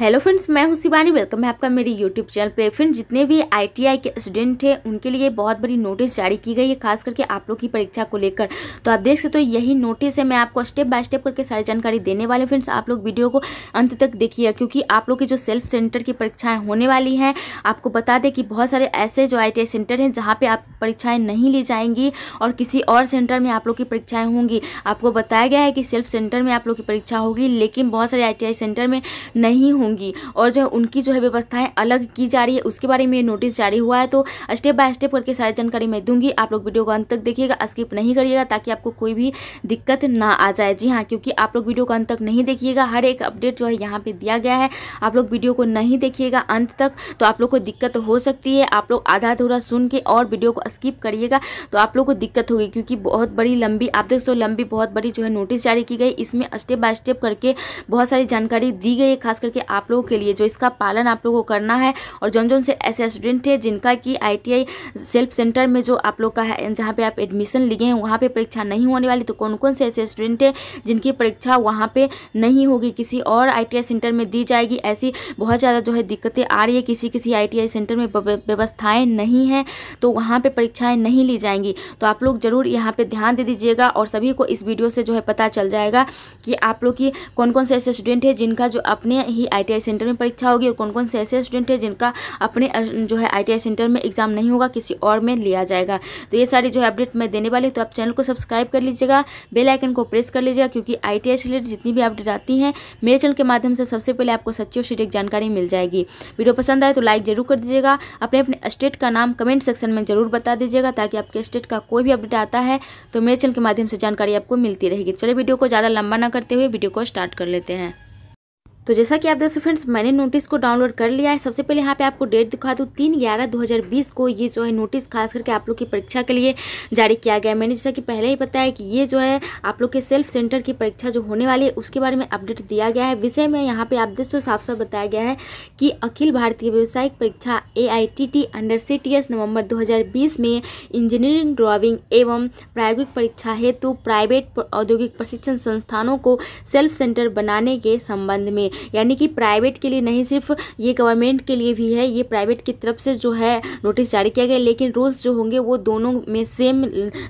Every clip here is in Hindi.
हेलो फ्रेंड्स मैं हूँ शिवानी। वेलकम है आपका मेरे यूट्यूब चैनल पे। फ्रेंड्स जितने भी आईटीआई के स्टूडेंट हैं, उनके लिए बहुत बड़ी नोटिस जारी की गई है, खास करके आप लोग की परीक्षा को लेकर। तो आप देख सकते हो तो यही नोटिस है, मैं आपको स्टेप बाय स्टेप करके सारी जानकारी देने वाले फ्रेंड्स आप लोग वीडियो को अंत तक देखिए, क्योंकि आप लोग की जो सेल्फ सेंटर की परीक्षाएँ होने वाली हैं, आपको बता दें कि बहुत सारे ऐसे जो आईटीआई सेंटर हैं, जहाँ पर आप परीक्षाएँ नहीं ली जाएँगी और किसी और सेंटर में आप लोग की परीक्षाएँ होंगी। आपको बताया गया है कि सेल्फ सेंटर में आप लोग की परीक्षा होगी, लेकिन बहुत सारे आईटीआई सेंटर में नहीं होंगी। होंगी। और जो है, उनकी जो है व्यवस्थाएँ अलग की जा रही है, उसके बारे में नोटिस जारी हुआ है। तो स्टेप बाय स्टेप करके सारी जानकारी मैं दूँगी। आप लोग वीडियो को अंत तक देखिएगा स्किप नहीं करिएगा, ताकि आपको कोई भी दिक्कत ना आ जाए। जी हाँ क्योंकि आप लोग वीडियो को अंत तक नहीं देखिएगा। हर एक अपडेट जो है, यहाँ पे दिया गया है। आप लोग वीडियो को नहीं देखिएगा अंत तक तो आप लोग को दिक्कत हो सकती है। आप लोग आधा अधूरा सुन के और वीडियो को स्किप करिएगा तो आप लोग को दिक्कत होगी, क्योंकि बहुत बड़ी लंबी, आप देख तो लंबी बहुत बड़ी जो है नोटिस जारी की गई। इसमें स्टेप बाय स्टेप करके बहुत सारी जानकारी दी गई है, खास करके आप लोगों के लिए, जो इसका पालन आप लोगों को करना है। और जौन जौन से ऐसे स्टूडेंट है जिनका कि आईटीआई सेल्फ सेंटर में जो आप लोग का है, जहाँ पे आप एडमिशन लिए हैं, वहाँ पे परीक्षा नहीं होने वाली तो कौन कौन से ऐसे स्टूडेंट हैं जिनकी परीक्षा वहाँ पर नहीं होगी? किसी और आईटीआई सेंटर में दी जाएगी? ऐसी बहुत ज़्यादा जो है दिक्कतें आ रही है। किसी किसी आई सेंटर में व्यवस्थाएँ नहीं हैं तो वहाँ पर परीक्षाएँ नहीं ली जाएँगी। तो आप लोग ज़रूर यहाँ पर ध्यान दे दीजिएगा और सभी को इस वीडियो से जो है पता चल जाएगा कि आप लोग की कौन कौन से ऐसे स्टूडेंट हैं जिनका जो अपने ही आई सेंटर में परीक्षा होगी और कौन कौन से ऐसे स्टूडेंट हैं जिनका अपने जो है आईटीआई सेंटर में एग्ज़ाम नहीं होगा, किसी और में लिया जाएगा। तो ये सारी जो है अपडेट मैं देने वाली तो आप चैनल को सब्सक्राइब कर लीजिएगा बेल आइकन को प्रेस कर लीजिएगा, क्योंकि आई टी रिलेटेड जितनी भी अपडेट आती हैं, मेरे चैनल के माध्यम से सबसे पहले आपको सच्ची और सटीक जानकारी मिल जाएगी। वीडियो पसंद आए तो लाइक ज़रूर कर दीजिएगा, अपने अपने स्टेट का नाम कमेंट सेक्शन में ज़रूर बता दीजिएगा, ताकि आपके स्टेट का कोई भी अपडेट आता है तो मेरे चैनल के माध्यम से जानकारी आपको मिलती रहेगी। चलिए वीडियो को ज़्यादा लंबा ना करते हुए वीडियो को स्टार्ट कर लेते हैं। तो जैसा कि आप देख सकते फ्रेंड्स, मैंने नोटिस को डाउनलोड कर लिया है। सबसे पहले यहाँ पे आपको डेट दिखा दूँ। तीन ग्यारह दो को ये जो है नोटिस खास करके आप लोग की परीक्षा के लिए जारी किया गया मैंने जैसा कि पहले ही बताया कि ये जो है आप लोग के सेल्फ सेंटर की परीक्षा जो होने वाली है, उसके बारे में अपडेट दिया गया है। विषय में यहाँ पे आप देख तो साफ़ साफ़ बताया गया है कि अखिल भारतीय व्यावसायिक परीक्षा ए अंडर सी नवंबर दो हज़ार बीस में इंजीनियरिंग ड्राइविंग एवं प्रायोगिक परीक्षा हेतु प्राइवेट औद्योगिक प्रशिक्षण संस्थानों को सेल्फ सेंटर बनाने के संबंध में यानी कि प्राइवेट के लिए नहीं, सिर्फ़ ये गवर्नमेंट के लिए भी है, ये प्राइवेट की तरफ़ से जो है नोटिस जारी किया गया लेकिन रूल्स जो होंगे वो दोनों में सेम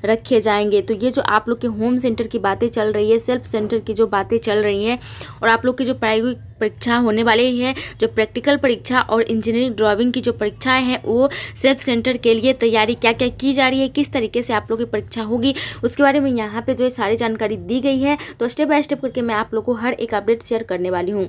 रखे जाएँगे। तो ये जो आप लोग के होम सेंटर की बातें चल रही है सेल्फ सेंटर की जो बातें चल रही हैं, और आप लोग की जो प्रायोगिक परीक्षा होने वाली है, जो प्रैक्टिकल परीक्षा और इंजीनियरिंग ड्राइविंग की जो परीक्षाएँ हैं, वो सेल्फ सेंटर के लिए तैयारी क्या क्या की जा रही है, किस तरीके से आप लोग की परीक्षा होगी, उसके बारे में यहाँ पे जो है सारी जानकारी दी गई है। तो स्टेप बाय स्टेप करके मैं आप लोग को हर एक अपडेट शेयर करने वाली हूँ।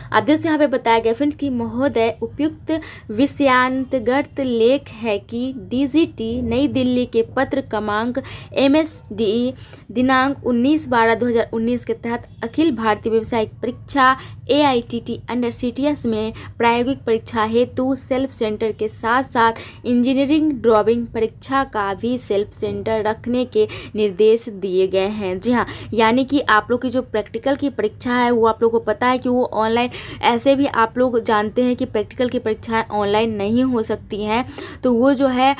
अध्यक्ष यहाँ पे बताया गया फ्रेंड्स कि महोदय, उपयुक्त विषयांतर्गत लेख है कि डीजीटी नई दिल्ली के पत्र क्रमांक एम एस डी दिनांक 19 बारह 2019 के तहत अखिल भारतीय व्यावसायिक परीक्षा A I T T under C T S में प्रायोगिक परीक्षा हेतु सेल्फ सेंटर के साथ साथ इंजीनियरिंग ड्राइविंग परीक्षा का भी सेल्फ सेंटर रखने के निर्देश दिए गए हैं। जी हाँ यानी कि आप लोग की जो प्रैक्टिकल की परीक्षा है, वो आप लोग को पता है कि वो ऑनलाइन ऐसे भी आप लोग जानते हैं कि प्रैक्टिकल की परीक्षाएँ ऑनलाइन नहीं हो सकती हैं। तो वो जो है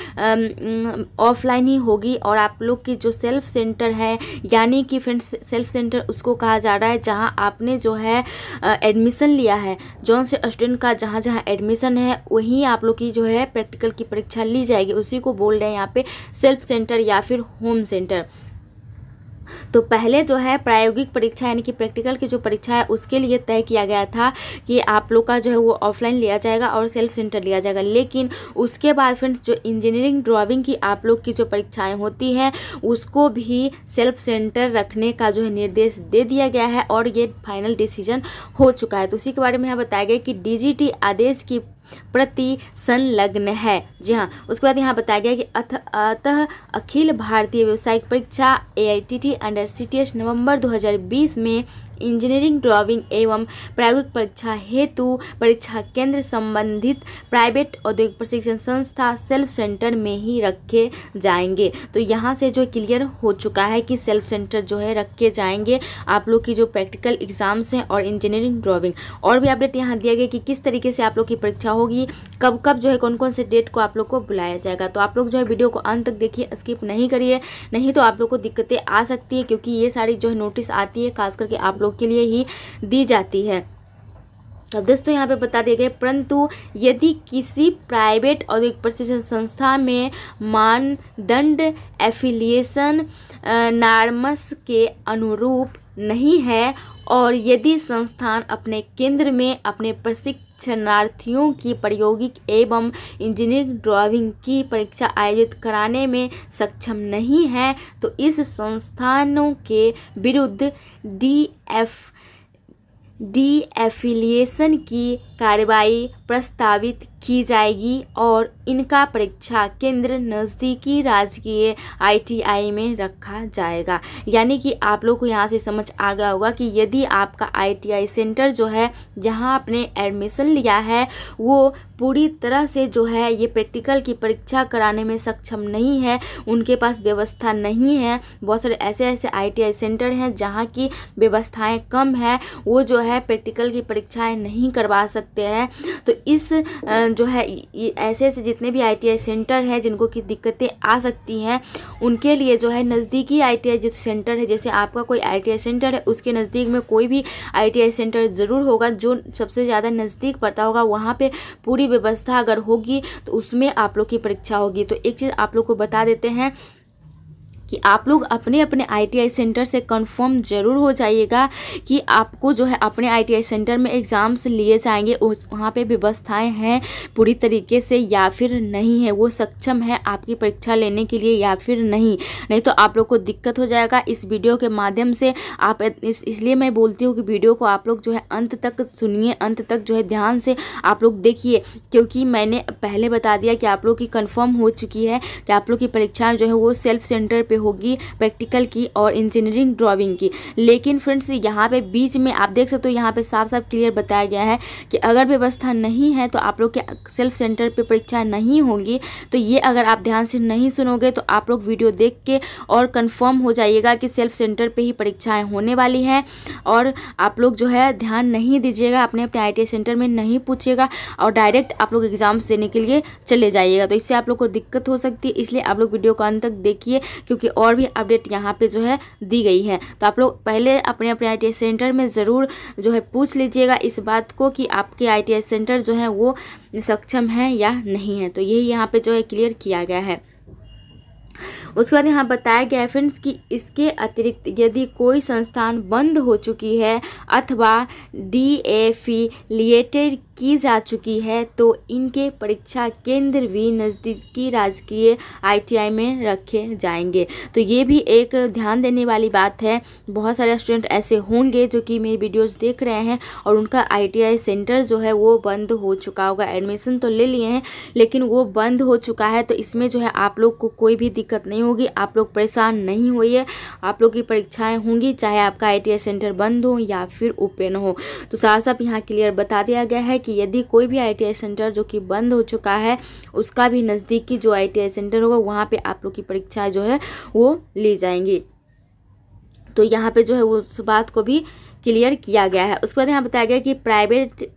ऑफलाइन ही होगी और आप लोग की जो सेल्फ सेंटर है, यानी कि फ्रेंड्स, सेल्फ सेंटर उसको कहा जा रहा है, जहाँ आपने जो है एडमिशन लिया है। जौन से स्टूडेंट का जहाँ जहाँ एडमिशन है, वहीं आप लोग की जो है प्रैक्टिकल की परीक्षा ली जाएगी। उसी को बोल रहे हैं यहाँ पे सेल्फ सेंटर या फिर होम सेंटर। तो पहले जो है प्रायोगिक परीक्षा यानी कि प्रैक्टिकल की जो परीक्षा है, उसके लिए तय किया गया था कि आप लोग का जो है वो ऑफलाइन लिया जाएगा और सेल्फ सेंटर लिया जाएगा। लेकिन उसके बाद फ्रेंड्स जो इंजीनियरिंग ड्राइविंग की आप लोग की जो परीक्षाएँ होती हैं, उसको भी सेल्फ सेंटर रखने का जो है निर्देश दे दिया गया है और ये फाइनल डिसीज़न हो चुका है। तो उसी के बारे में यहाँ बताया गया कि डीजीटी आदेश की प्रति संलग्न है। जी हाँ उसके बाद यहाँ बताया गया कि अथ, अतः अखिल भारतीय व्यावसायिक परीक्षा A I T T under C T S नवंबर 2020 में इंजीनियरिंग ड्राइविंग एवं प्रायोगिक परीक्षा हेतु परीक्षा केंद्र संबंधित प्राइवेट औद्योगिक प्रशिक्षण संस्था सेल्फ सेंटर में ही रखे जाएँगे। तो यहाँ से जो क्लियर हो चुका है कि सेल्फ सेंटर जो है रखे जाएँगे। आप लोग की जो प्रैक्टिकल एग्ज़ाम्स हैं और इंजीनियरिंग ड्राइविंग, और भी अपडेट यहाँ दिया गया कि किस तरीके से आप लोग की परीक्षा होगी कब कब जो है कौन कौन से डेट को आप लोग को बुलाया जाएगा। तो आप लोग जो है वीडियो को अंत तक देखिए, स्किप नहीं करिए, नहीं तो आप लोग को दिक्कतें आ सकती है, क्योंकि ये सारी जो है नोटिस आती है, खास करके आप लोग के लिए ही दी जाती है। अब दोस्तों यहाँ पे बता दिए गए, परंतु यदि किसी प्राइवेट औद्योगिक प्रशिक्षण संस्था में मानदंड एफिलिएशन नार्मस के अनुरूप नहीं है और यदि संस्थान अपने केंद्र में अपने प्रशिक्षणार्थियों की प्रायोगिक एवं इंजीनियरिंग ड्राइविंग की परीक्षा आयोजित कराने में सक्षम नहीं है तो इस संस्थानों के विरुद्ध डी एफ़ डी एफिलिएशन की कार्रवाई प्रस्तावित की जाएगी और इनका परीक्षा केंद्र नज़दीकी राजकीय आईटीआई में रखा जाएगा। यानी कि आप लोग को यहाँ से समझ आ गया होगा कि यदि आपका आईटीआई सेंटर जो है, जहाँ आपने एडमिशन लिया है, वो पूरी तरह से जो है, ये प्रैक्टिकल की परीक्षा कराने में सक्षम नहीं है, उनके पास व्यवस्था नहीं है, बहुत सारे ऐसे ऐसे आई सेंटर हैं जहाँ की व्यवस्थाएँ कम है, वो जो है प्रैक्टिकल की परीक्षाएँ नहीं करवा सकते हैं। तो इस जो है ऐसे ऐसे जितने भी आई सेंटर हैं जिनको की दिक्कतें आ सकती हैं, उनके लिए जो है नज़दीकी आईटीआई जो सेंटर है, जैसे आपका कोई आई सेंटर है, उसके नज़दीक में कोई भी आई सेंटर ज़रूर होगा, जो सबसे ज़्यादा नज़दीक पड़ता होगा, वहाँ पर पूरी व्यवस्था अगर होगी तो उसमें आप लोग की परीक्षा होगी। तो एक चीज़ आप लोग को बता देते हैं कि आप लोग अपने अपने आईटीआई सेंटर से कंफर्म ज़रूर हो जाइएगा कि आपको जो है अपने आईटीआई सेंटर में एग्ज़ाम्स लिए जाएँगे। उस, वहाँ पर व्यवस्थाएँ हैं पूरी तरीके से या फिर नहीं है, वो सक्षम है आपकी परीक्षा लेने के लिए या फिर नहीं। नहीं तो आप लोग को दिक्कत हो जाएगा इस वीडियो के माध्यम से। आप इस, इसलिए मैं बोलती हूँ कि वीडियो को आप लोग जो है अंत तक सुनिए, अंत तक जो है ध्यान से आप लोग देखिए। क्योंकि मैंने पहले बता दिया कि आप लोग की कन्फर्म हो चुकी है कि आप लोग की परीक्षाएँ जो है वो सेल्फ सेंटर पर होगी प्रैक्टिकल की और इंजीनियरिंग ड्राइविंग की। लेकिन फ्रेंड्स, यहाँ पे बीच में आप देख सकते हो, यहाँ पे साफ़ साफ़ क्लियर बताया गया है कि अगर व्यवस्था नहीं है तो आप लोग के सेल्फ सेंटर पे परीक्षा नहीं होगी। तो ये अगर आप ध्यान से नहीं सुनोगे तो आप लोग वीडियो देख के और कन्फर्म हो जाइएगा कि सेल्फ सेंटर पर ही परीक्षाएँ होने वाली हैं। और आप लोग जो है, ध्यान नहीं दीजिएगा, अपने अपने आई सेंटर में नहीं पूछिएगा और डायरेक्ट आप लोग एग्ज़ाम्स देने के लिए चले जाइएगा। तो इससे आप लोग को दिक्कत हो सकती है, इसलिए आप लोग वीडियो को अंत तक देखिए, क्योंकि और भी अपडेट यहाँ पे जो है दी गई है तो आप लोग पहले अपने अपने आई सेंटर में ज़रूर जो है पूछ लीजिएगा इस बात को कि आपके आई सेंटर जो है वो सक्षम है या नहीं है तो यही यहाँ पर जो है क्लियर किया गया है उसके बाद यहाँ बताया गया है फ्रेंड्स कि इसके अतिरिक्त यदि कोई संस्थान बंद हो चुकी है अथवा डी एफिलिएटेड की जा चुकी है तो इनके परीक्षा केंद्र भी नज़दीकी राजकीय आईटीआई में रखे जाएँगे। तो ये भी एक ध्यान देने वाली बात है। बहुत सारे स्टूडेंट ऐसे होंगे जो कि मेरी वीडियोस देख रहे हैं और उनका आईटीआई सेंटर जो है वो बंद हो चुका होगा। एडमिशन तो ले लिए हैं, लेकिन वो बंद हो चुका है तो इसमें जो है आप लोग को कोई भी दिक्कत नहीं होगी। आप लोग परेशान नहीं होइए। आप लोग की परीक्षाएँ होंगी, चाहे आपका आईटीआई सेंटर बंद हो या फिर ओपन हो। तो साफ़ साफ़ यहाँ क्लियर बता दिया गया है कि कि यदि कोई भी आई सेंटर जो कि बंद हो चुका है, उसका भी नज़दीकी जो आई सेंटर होगा, वहाँ पर आप लोग की परीक्षा जो है, वो ली जाएँगी। तो यहाँ पे जो है उस बात को भी क्लियर किया गया है। उसके बाद यहाँ बताया गया कि प्राइवेट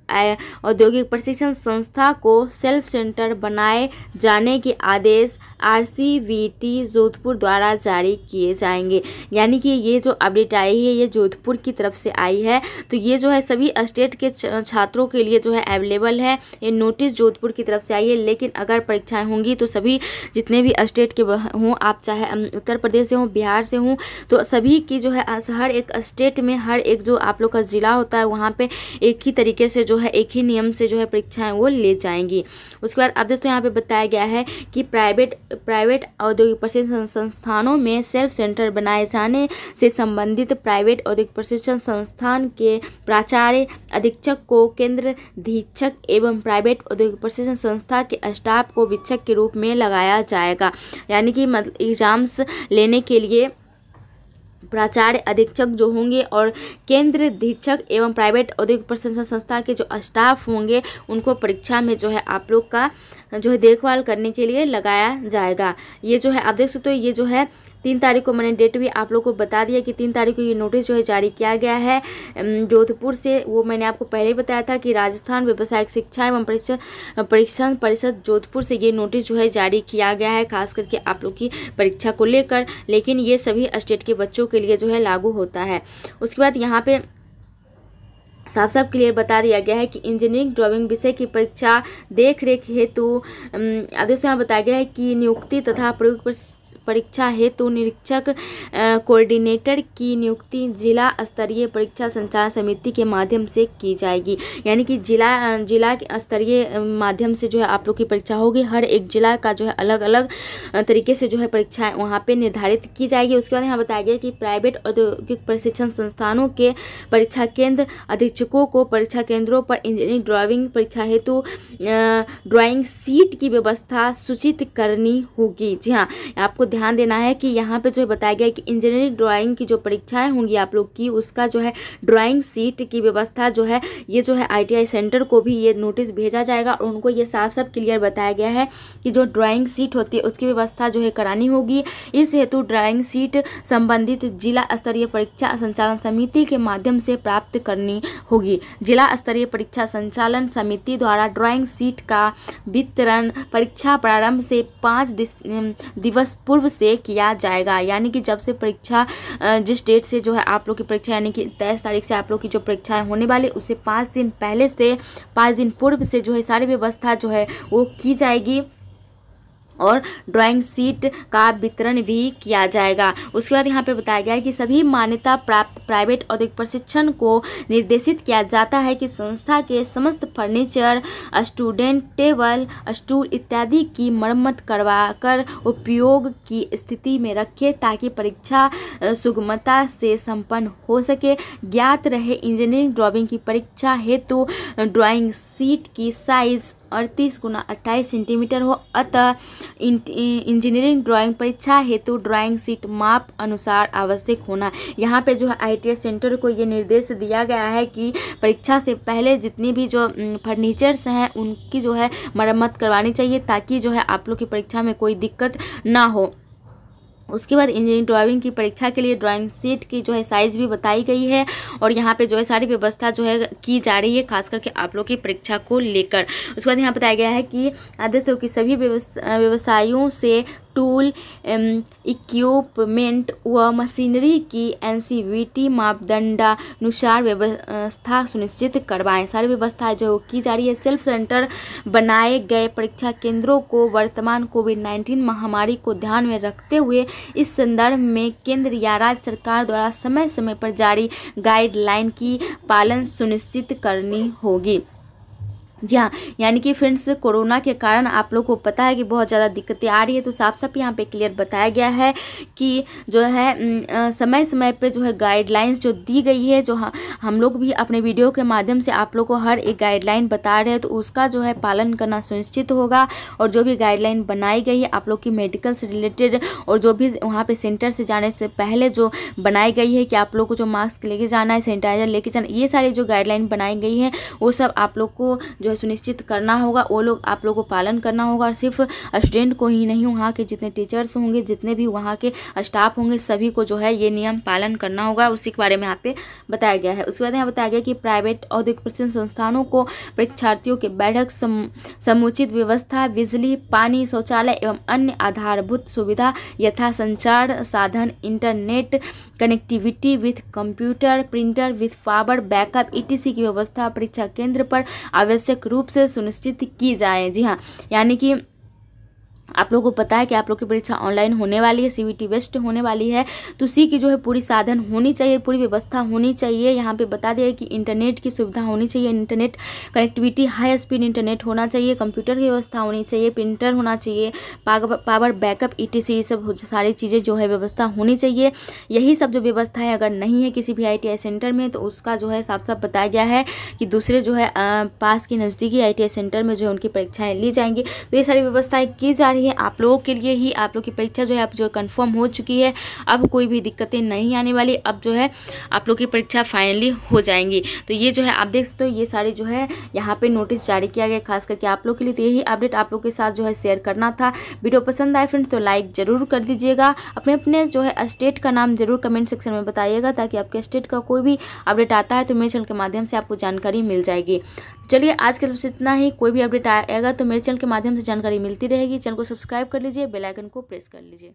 औद्योगिक प्रशिक्षण संस्था को सेल्फ सेंटर बनाए जाने के आदेश आरसीवीटी जोधपुर द्वारा जारी किए जाएँगे। यानी कि ये जो अपडेट आई है, ये जोधपुर की तरफ़ से आई है। तो ये जो है सभी स्टेट के छात्रों के लिए जो है अवेलेबल है। ये नोटिस जोधपुर की तरफ़ से आई है, लेकिन अगर परीक्षाएँ होंगी तो सभी जितने भी स्टेट के हों, आप चाहे उत्तर प्रदेश से हों, बिहार से हों तो सभी की जो है, हर एक स्टेट में हर एक जो आप लोग का ज़िला होता है, वहाँ पर एक ही तरीके से जो है, एक ही नियम से जो है परीक्षाएँ वो ले जाएँगी। उसके बाद आदेश तो यहाँ पर बताया गया है कि प्राइवेट प्राइवेट औद्योगिक प्रशिक्षण संस्थानों में सेल्फ सेंटर बनाए जाने से संबंधित प्राइवेट औद्योगिक प्रशिक्षण संस्थान के प्राचार्य, अधीक्षक को केंद्र धीक्षक एवं प्राइवेट औद्योगिक प्रशिक्षण संस्था के स्टाफ को वीक्षक के रूप में लगाया जाएगा। यानी कि मतलब एग्ज़ाम्स लेने के लिए प्राचार्य अधीक्षक जो होंगे और केंद्र अधीक्षक एवं प्राइवेट औद्योगिक प्रशिक्षण संस्था के जो स्टाफ होंगे, उनको परीक्षा में जो है आप लोग का जो है देखभाल करने के लिए लगाया जाएगा। ये जो है, आप देख सकते हो, ये जो है तीन तारीख को मैंने डेट भी आप लोग को बता दिया कि तीन तारीख को ये नोटिस जो है जारी किया गया है जोधपुर से। वो मैंने आपको पहले ही बताया था कि राजस्थान व्यावसायिक शिक्षा एवं परीक्षा, परीक्षण परिषद जोधपुर से ये नोटिस जो है जारी किया गया है, खास करके आप लोग की परीक्षा को लेकर। लेकिन ये सभी स्टेट के बच्चों के लिए जो है लागू होता है। उसके बाद यहाँ पे साफ़ साफ़ क्लियर बता दिया गया है कि इंजीनियरिंग ड्राइविंग विषय की परीक्षा देख रेख हेतु आदेश में बताया गया है कि नियुक्ति तथा प्रयोग परीक्षा हेतु निरीक्षक कोऑर्डिनेटर की नियुक्ति जिला स्तरीय परीक्षा संचालन समिति के माध्यम से की जाएगी। यानी कि जिला जिला स्तरीय माध्यम से जो है आप लोग की परीक्षा होगी। हर एक जिला का जो है अलग अलग तरीके से जो है परीक्षाएँ वहाँ पे निर्धारित की जाएगी। उसके बाद यहाँ बताया गया कि प्राइवेट औद्योगिक प्रशिक्षण संस्थानों के परीक्षा केंद्र अधीक्षकों को परीक्षा केंद्रों पर इंजीनियरिंग ड्राइविंग परीक्षा हेतु ड्राइंग सीट की व्यवस्था सूचित करनी होगी। जी हाँ आपको ध्यान देना है कि यहाँ पे जो है बताया गया कि इंजीनियरिंग ड्राइंग की जो परीक्षाएँ होंगी आप लोग की, उसका जो है ड्राइंग सीट की व्यवस्था जो है, ये जो है आईटीआई सेंटर को भी ये नोटिस भेजा जाएगा और उनको ये साफ़ साफ़ क्लियर बताया गया है कि जो ड्राइंग सीट होती है, उसकी व्यवस्था जो है करानी होगी। इस हेतु ड्राइंग सीट संबंधित जिला स्तरीय परीक्षा संचालन समिति के माध्यम से प्राप्त करनी होगी। जिला स्तरीय परीक्षा संचालन समिति द्वारा ड्राइंग सीट का वितरण परीक्षा प्रारंभ से पाँच दिवस पूर्व से किया जाएगा। यानी कि जब से परीक्षा जिस डेट से जो है आप लोग की परीक्षा, यानी कि तेईस तारीख से आप लोग की जो परीक्षाएँ होने वाली, उसे पाँच दिन पहले से, पाँच दिन पूर्व से जो है सारी व्यवस्था जो है वो की जाएगी। और ड्राइंग सीट का वितरण भी किया जाएगा। उसके बाद यहाँ पे बताया गया है कि सभी मान्यता प्राप्त प्राइवेट औद्योगिक प्रशिक्षण को निर्देशित किया जाता है कि संस्था के समस्त फर्नीचर स्टूडेंट टेबल स्टूल इत्यादि की मरम्मत करवा कर उपयोग की स्थिति में रखे ताकि परीक्षा सुगमता से संपन्न हो सके। ज्ञात रहे इंजीनियरिंग ड्राइंग की परीक्षा हेतु ड्राइंग सीट की साइज़ अड़तीस गुना अट्ठाईस सेंटीमीटर हो। अतः इंजीनियरिंग ड्राइंग परीक्षा हेतु ड्राइंग सीट माप अनुसार आवश्यक होना। यहाँ पे जो है आई सेंटर को ये निर्देश दिया गया है कि परीक्षा से पहले जितनी भी जो फर्नीचर्स हैं, उनकी जो है मरम्मत करवानी चाहिए ताकि जो है आप लोग की परीक्षा में कोई दिक्कत ना हो। उसके बाद इंजीनियरिंग ड्राइविंग की परीक्षा के लिए ड्राइंग सीट की जो है साइज़ भी बताई गई है और यहाँ पे जो है सारी व्यवस्था जो है की जा रही है, खास करके आप लोग की परीक्षा को लेकर। उसके बाद यहाँ बताया गया है कि आदेश की सभी व्यवसायों से टूल इक्विपमेंट व मशीनरी की एनसीवीटी मापदंडानुसार व्यवस्था सुनिश्चित करवाएँ। सारी व्यवस्था जो की जा रही है, सेल्फ सेंटर बनाए गए परीक्षा केंद्रों को वर्तमान कोविड नाइन्टीन महामारी को ध्यान में रखते हुए इस संदर्भ में केंद्र या राज्य सरकार द्वारा समय समय पर जारी गाइडलाइन की पालन सुनिश्चित करनी होगी। जी हाँ यानी कि फ्रेंड्स, कोरोना के कारण आप लोग को पता है कि बहुत ज़्यादा दिक्कतें आ रही है तो साफ़ साफ़ यहाँ पे क्लियर बताया गया है कि जो है समय समय पे जो है गाइडलाइंस जो दी गई है, जो हम लोग भी अपने वीडियो के माध्यम से आप लोग को हर एक गाइडलाइन बता रहे हैं तो उसका जो है पालन करना सुनिश्चित होगा और जो भी गाइडलाइन बनाई गई है, आप लोग की मेडिकल से रिलेटेड और जो भी वहाँ पर सेंटर से जाने से पहले जो बनाई गई है कि आप लोग को जो मास्क लेके जाना है सैनिटाइजर लेके जाना, ये सारी जो गाइडलाइन बनाई गई है, वो सब आप लोग को जो है सुनिश्चित करना होगा, वो लोग, आप लोग को पालन करना होगा। और सिर्फ़ स्टूडेंट को ही नहीं, वहाँ के जितने टीचर्स होंगे, जितने भी वहाँ के स्टाफ होंगे, सभी को जो है ये नियम पालन करना होगा। उसी के बारे में यहाँ पे बताया गया है। उसके बाद यहाँ बताया गया कि प्राइवेट औद्योगिक प्रशिक्षण संस्थानों को परीक्षार्थियों के बैठक समुचित व्यवस्था, बिजली, पानी शौचालय एवं अन्य आधारभूत सुविधा, यथा संचार साधन internet connectivity with computer printer with power backup ETC की व्यवस्था, परीक्षा केंद्र पर आवश्यक रूप से सुनिश्चित की जाए। जी हाँ यानी कि आप लोगों को पता है कि आप लोग की परीक्षा ऑनलाइन होने वाली है सीवीटी वेस्ट होने वाली है। तो उसी की जो है पूरी साधन होनी चाहिए, पूरी व्यवस्था होनी चाहिए। यहाँ पे बता दिया कि इंटरनेट की सुविधा होनी चाहिए internet connectivity high speed internet होना चाहिए कंप्यूटर की व्यवस्था होनी चाहिए प्रिंटर होना चाहिए पावर बैकअप ई ये सब सारी चीज़ें जो है व्यवस्था होनी चाहिए। यही सब जो व्यवस्था है, अगर नहीं है किसी भी आईटीआई सेंटर में तो उसका जो है साफ़ साफ़ बताया गया है कि दूसरे जो है पास के नज़दीकी आईटीआई सेंटर में जो है उनकी परीक्षाएँ ली जाएँगी। तो ये सारी व्यवस्थाएँ की जा रही है, आप लोगों के लिए ही आप लोग की परीक्षा जो है, अब जो कन्फर्म हो चुकी है। अब कोई भी दिक्कतें नहीं आने वाली, अब जो है, आप लोग की परीक्षा फाइनली हो जाएँगी। तो ये जो है, आप देख सकते हो, ये सारे जो है, यहाँ पे नोटिस जारी किया गया खास करके आप लोग के लिए तो यही अपडेट आप लोग के साथ जो है शेयर करना था। वीडियो पसंद आए फ्रेंड्स तो लाइक ज़रूर कर दीजिएगा। अपने अपने जो है स्टेट का नाम ज़रूर कमेंट सेक्शन में बताइएगा, ताकि आपके स्टेट का कोई भी अपडेट आता है तो मेरे चैनल के माध्यम से आपको जानकारी मिल जाएगी। चलिए, आज के तरफ़ इतना ही। कोई भी अपडेट आएगा तो मेरे चैनल के माध्यम से जानकारी मिलती रहेगी। चैनल को सब्सक्राइब कर लीजिए बेलाइकन को प्रेस कर लीजिए।